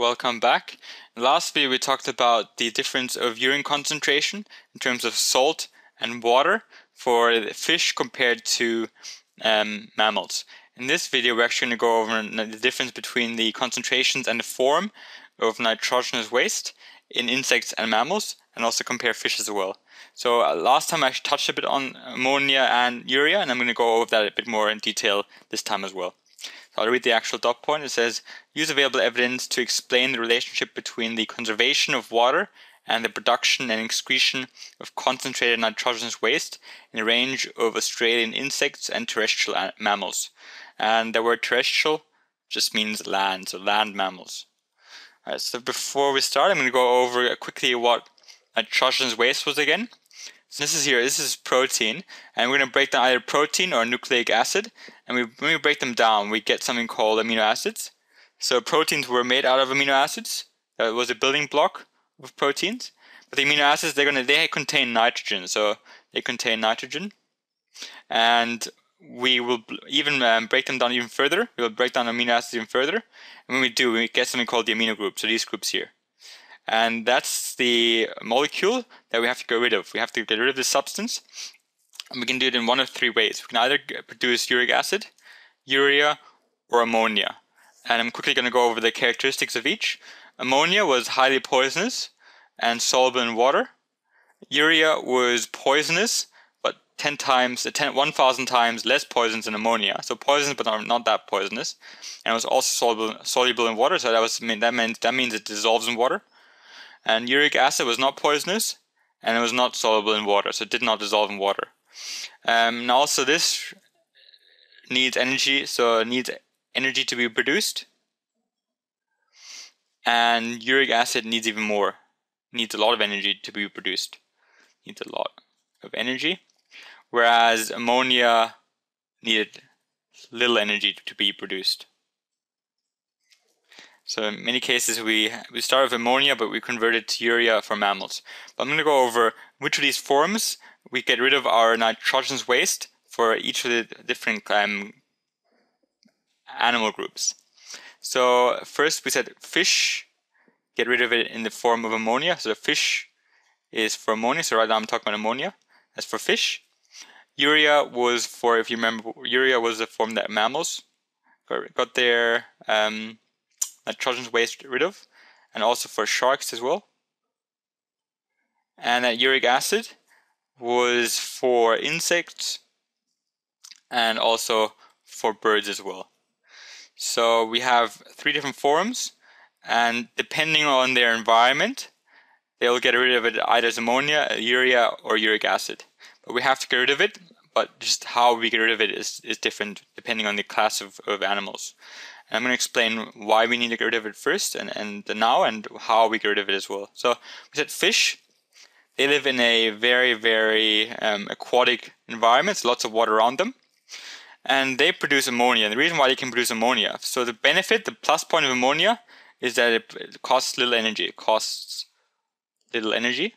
Welcome back. In the last video we talked about the difference of urine concentration in terms of salt and water for fish compared to um, mammals. In this video we're actually going to go over the difference between the concentrations and the form of nitrogenous waste in insects and mammals and also compare fish as well. So uh, last time I actually touched a bit on ammonia and urea and I'm going to go over that a bit more in detail this time as well. I'll read the actual dot point. It says, use available evidence to explain the relationship between the conservation of water and the production and excretion of concentrated nitrogenous waste in a range of Australian insects and terrestrial mammals. And the word terrestrial just means land, so land mammals. Alright, so before we start, I'm going to go over quickly what nitrogenous waste was again. So this is here, this is protein, and we're going to break down either protein or nucleic acid, and we, when we break them down, we get something called amino acids. So proteins were made out of amino acids. That was a building block of proteins. But the amino acids, they're gonna they contain nitrogen, so they contain nitrogen, and we will even um, break them down even further. We will break down amino acids even further, and when we do, we get something called the amino group. So these groups here. And that's the molecule that we have to get rid of. We have to get rid of this substance. And we can do it in one of three ways. We can either produce uric acid, urea, or ammonia. And I'm quickly going to go over the characteristics of each. Ammonia was highly poisonous and soluble in water. Urea was poisonous, but 10 times, 1,000 times less poisonous than ammonia. So poisonous, but not, not that poisonous. And it was also soluble, soluble in water, so that was that means that means it dissolves in water. And uric acid was not poisonous and it was not soluble in water, so it did not dissolve in water. Um, and also this needs energy, so it needs energy to be produced. And uric acid needs even more, needs a lot of energy to be produced. Needs a lot of energy. Whereas ammonia needed little energy to be produced. So in many cases we, we start with ammonia, but we convert it to urea for mammals. But I'm going to go over which of these forms we get rid of our nitrogenous waste for each of the different um, animal groups. So first we said fish, get rid of it in the form of ammonia. So fish is for ammonia, so right now I'm talking about ammonia. That's for fish. Urea was for, if you remember, urea was the form that mammals got, got their um, nitrogen waste rid of, and also for sharks as well. And that uric acid was for insects and also for birds as well. So we have three different forms, and depending on their environment, they'll get rid of it either as ammonia, urea, or uric acid. But we have to get rid of it, but just how we get rid of it is, is different depending on the class of, of animals. I'm going to explain why we need to get rid of it first and, and the now and how we get rid of it as well. So we said fish, they live in a very, very um, aquatic environment, lots of water around them. And they produce ammonia. And the reason why they can produce ammonia, so the benefit, the plus point of ammonia is that it costs little energy. It costs little energy.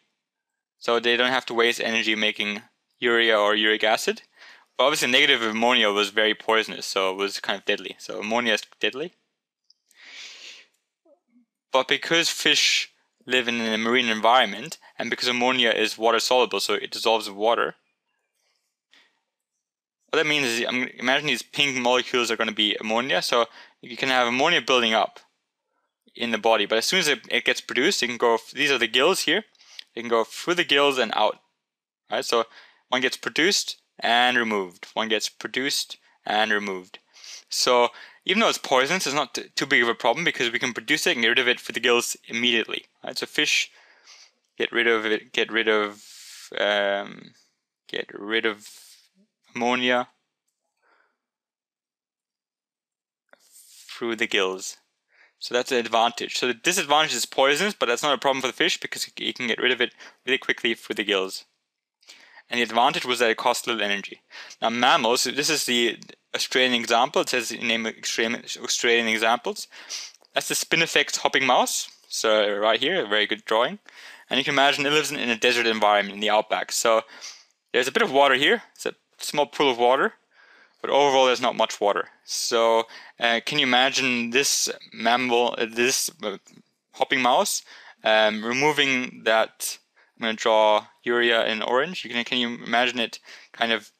So they don't have to waste energy making urea or uric acid. But obviously, negative ammonia was very poisonous, so it was kind of deadly. So ammonia is deadly. But because fish live in a marine environment, and because ammonia is water soluble, so it dissolves in water, what that means is, imagine these pink molecules are going to be ammonia. So you can have ammonia building up in the body, but as soon as it, it gets produced, it can go. These are the gills here. It can go through the gills and out. Right. So one gets produced, and removed. One gets produced and removed. So even though it's poisonous, it's not too big of a problem because we can produce it and get rid of it for the gills immediately. Right? So fish get rid of it, get rid of, um, get rid of ammonia through the gills. So that's an advantage. So the disadvantage is poisonous, but that's not a problem for the fish because you can get rid of it really quickly through the gills and the advantage was that it cost little energy. Now mammals, this is the Australian example, it says name extreme Australian examples. That's the spinifex hopping mouse, so right here, a very good drawing. And you can imagine it lives in, in a desert environment in the outback. So there's a bit of water here, it's a small pool of water, but overall there's not much water. So uh, can you imagine this mammal, uh, this uh, hopping mouse, um, removing that? I'm going to draw urea in orange. You can can you imagine it kind of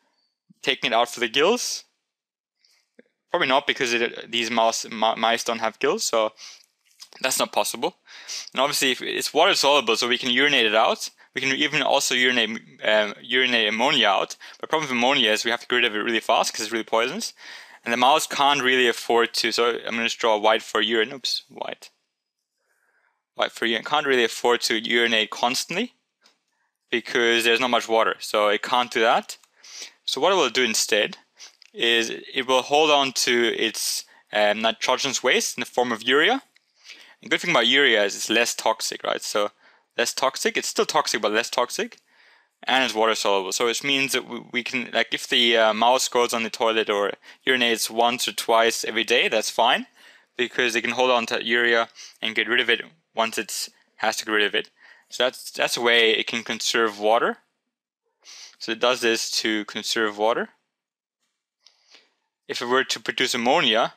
taking it out for the gills? Probably not because it, these mouse mice don't have gills, so that's not possible. And obviously, if it's water soluble, so we can urinate it out. We can even also urinate um, urinate ammonia out. But the problem with ammonia is we have to get rid of it really fast because it's really poisonous. And the mouse can't really afford to. So I'm going to draw white for urine. Oops, white. White for urine. Can't really afford to urinate constantly because there's not much water. So it can't do that. So what it will do instead is it will hold on to its um, nitrogenous waste in the form of urea. The good thing about urea is it's less toxic, right? So less toxic. It's still toxic, but less toxic, and it's water soluble. So it means that we can, like, if the uh, mouse goes on the toilet or urinates once or twice every day, that's fine, because it can hold on to urea and get rid of it once it has to get rid of it. So that's that's a way it can conserve water. So it does this to conserve water. If it were to produce ammonia,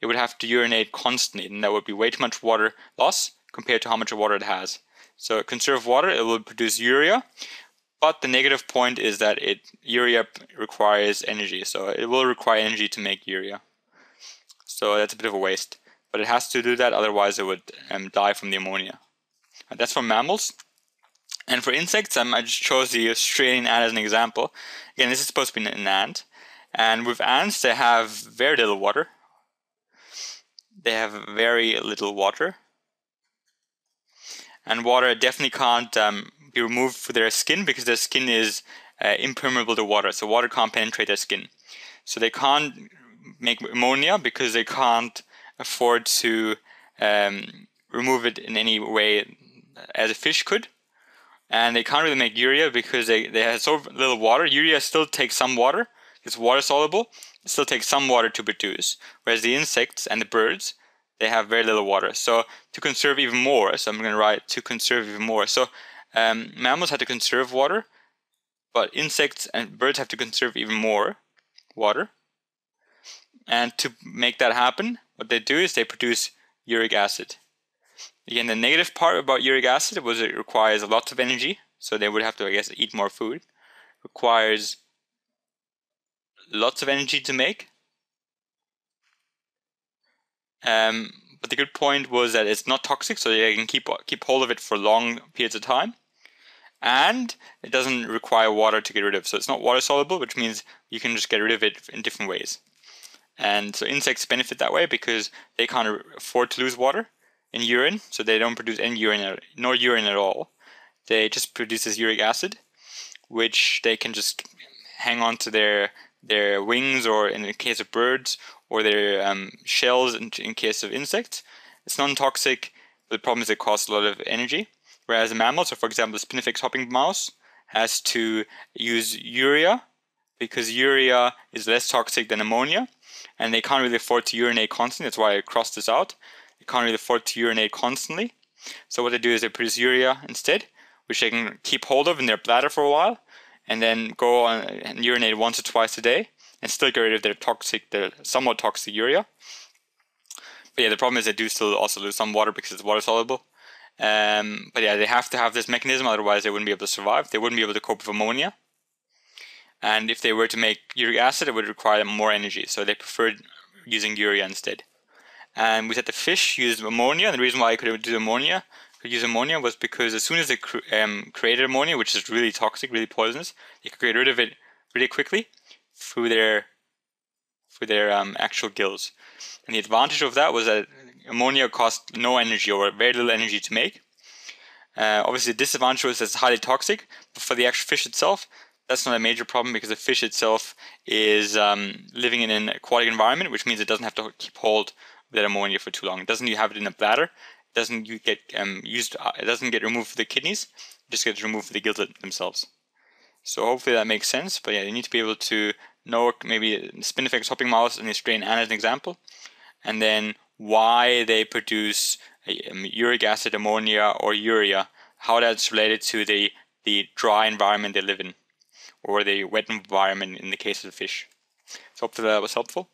it would have to urinate constantly, and that would be way too much water loss compared to how much water it has. So conserve water, it will produce urea, but the negative point is that it urea requires energy, so it will require energy to make urea. So that's a bit of a waste, but it has to do that, otherwise it would um, die from the ammonia. And that's for mammals. And for insects, um, I just chose the Australian ant as an example. Again, this is supposed to be an ant. And with ants, they have very little water. They have very little water and water definitely can't um, be removed from their skin because their skin is uh, impermeable to water. So water can't penetrate their skin. So they can't make ammonia because they can't afford to um, remove it in any way as a fish could. And they can't really make urea because they, they have so little water. Urea still takes some water. It's water soluble. It still takes some water to produce. Whereas the insects and the birds, they have very little water. So to conserve even more, so I'm going to write to conserve even more. So um, mammals have to conserve water, but insects and birds have to conserve even more water. And to make that happen, what they do is they produce uric acid. Again, the negative part about uric acid was it requires lots of energy, so they would have to, I guess, eat more food. Requires lots of energy to make, um, but the good point was that it's not toxic, so they can keep keep hold of it for long periods of time, and it doesn't require water to get rid of. So it's not water soluble, which means you can just get rid of it in different ways. And so insects benefit that way because they can't afford to lose water in urine, so they don't produce any urine, nor urine at all. They just produce this uric acid, which they can just hang on to their their wings, or in the case of birds, or their um, shells in, in, case of insects. It's non-toxic, but the problem is it costs a lot of energy. Whereas a mammal, so for example, the Spinifex hopping mouse, has to use urea because urea is less toxic than ammonia, and they can't really afford to urinate constantly. That's why I crossed this out. They can't really afford to urinate constantly. So what they do is they produce urea instead, which they can keep hold of in their bladder for a while, and then go on and urinate once or twice a day and still get rid of their toxic, their somewhat toxic urea. But yeah, the problem is they do still also lose some water because it's water soluble. Um, but yeah, they have to have this mechanism, otherwise they wouldn't be able to survive. They wouldn't be able to cope with ammonia. And if they were to make uric acid, it would require more energy. So they preferred using urea instead. And we said the fish used ammonia. And the reason why I could do ammonia, could use ammonia, was because as soon as they um, created ammonia, which is really toxic, really poisonous, they could get rid of it really quickly through their through their um, actual gills. And the advantage of that was that ammonia cost no energy or very little energy to make. Uh, obviously, the disadvantage was that it's highly toxic, but for the actual fish itself, that's not a major problem because the fish itself is um, living in an aquatic environment, which means it doesn't have to keep hold that ammonia for too long. Doesn't you have it in a bladder. It doesn't you get um, used. Uh, it doesn't get removed for the kidneys. It just gets removed for the gills themselves. So hopefully that makes sense. But yeah, you need to be able to know maybe Spinifex hopping mouse and Australian ant as an example, and then why they produce um, uric acid, ammonia, or urea, how that's related to the, the dry environment they live in, or the wet environment in the case of the fish. So hopefully that was helpful.